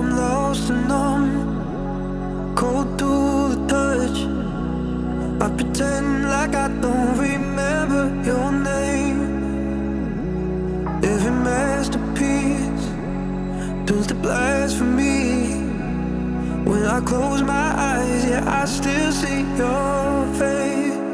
I'm lost and numb Cold to the touch. I pretend like I don't remember your name. Every masterpiece turns to blasphemy. When I close my eyes, yeah, I still see your face.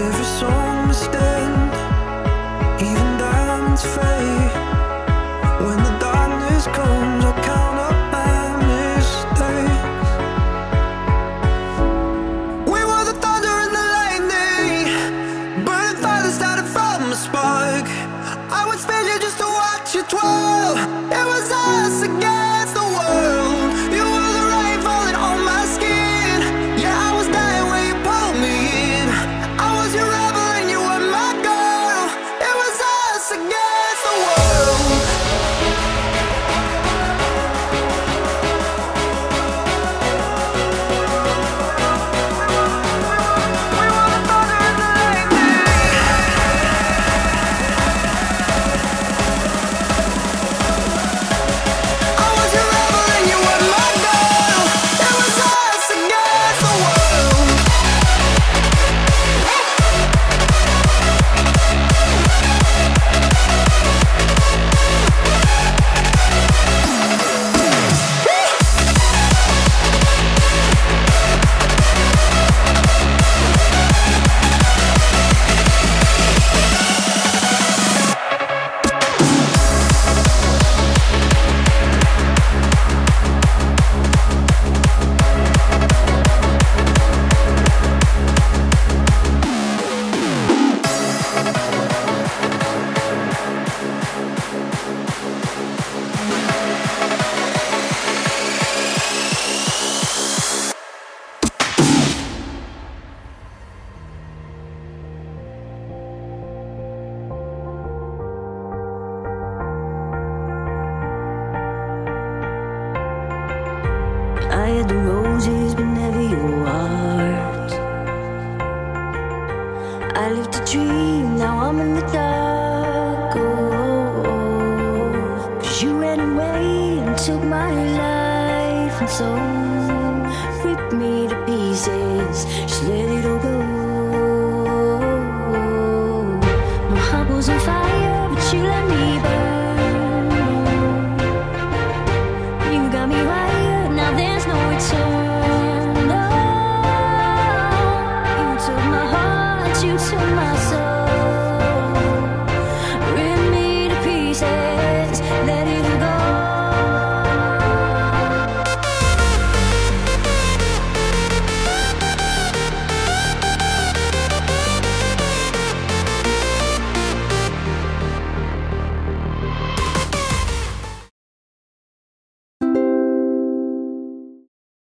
Every song must end, even diamonds fade. When the darkness comes, I'll count up my mistakes. We were the thunder and the lightning, fire started from a spark. I spend just to watch it twirl. the roses, but never your heart. I lived a dream, now I'm in the dark. Oh, oh, oh. you ran away and took my life and soul, ripped me to pieces, just let it all go. My heart was on fire, but you let me.